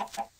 Ha ha ha.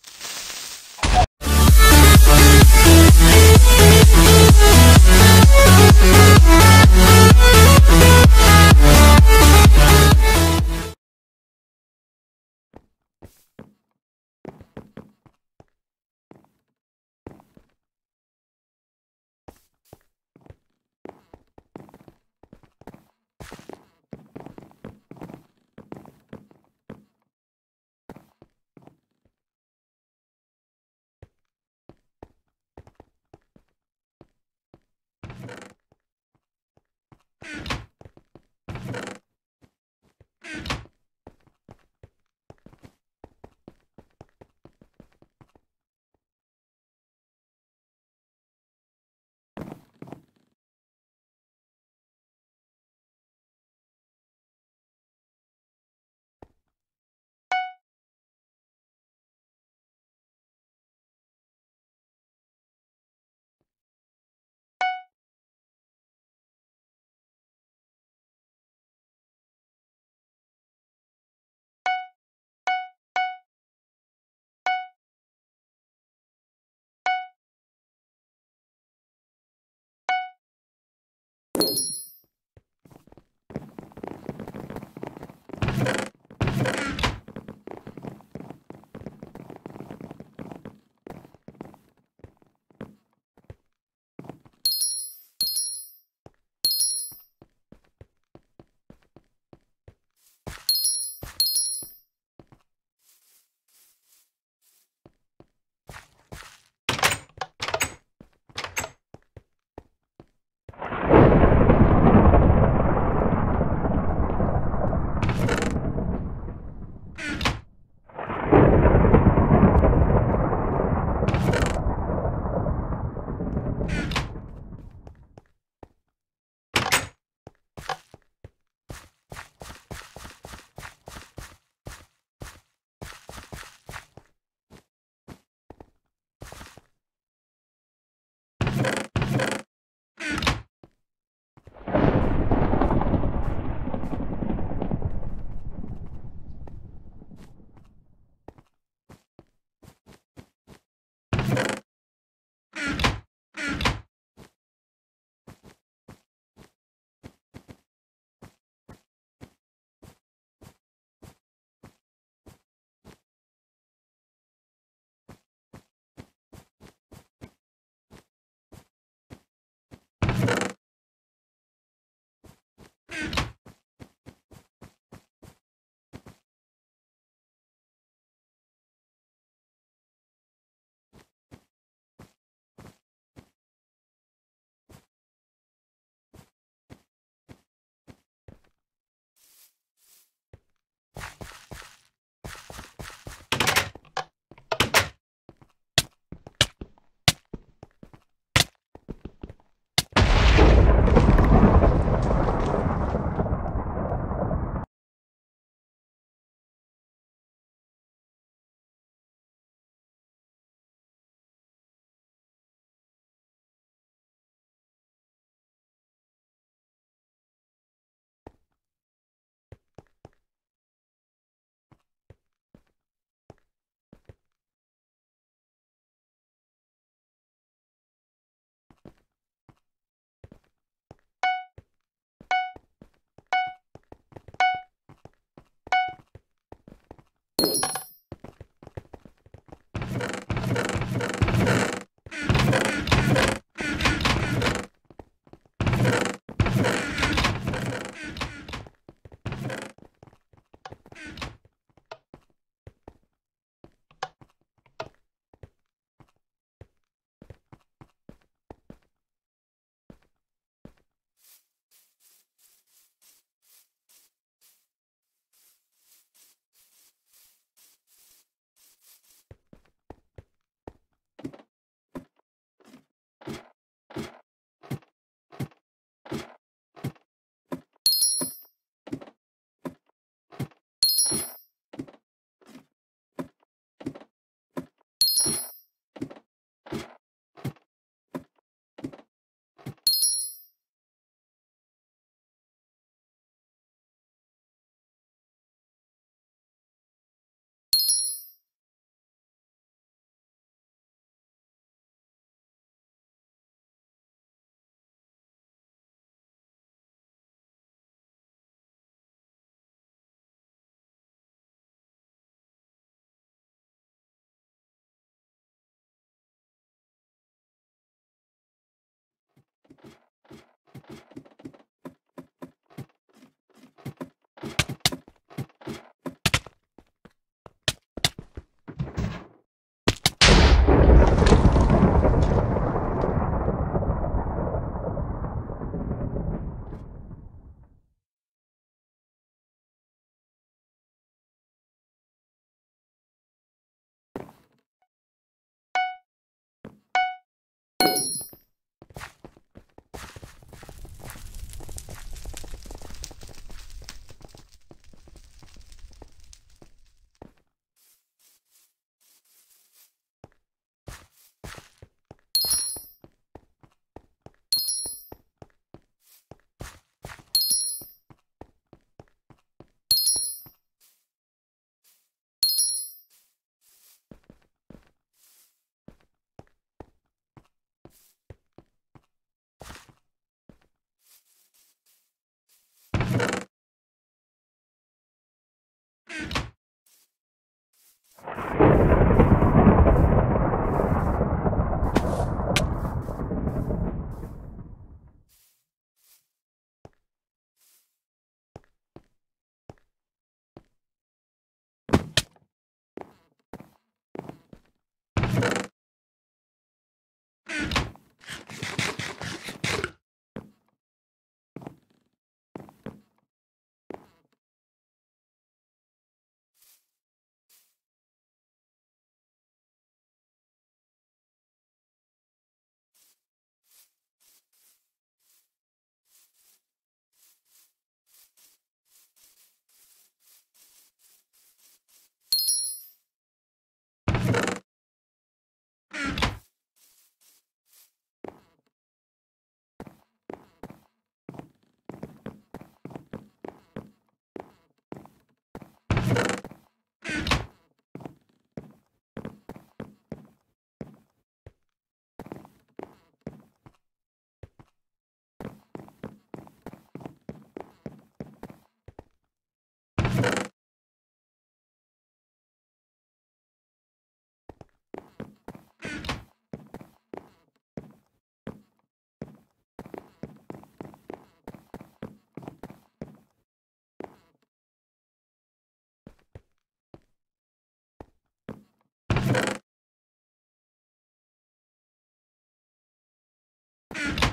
You